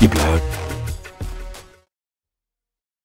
your blood.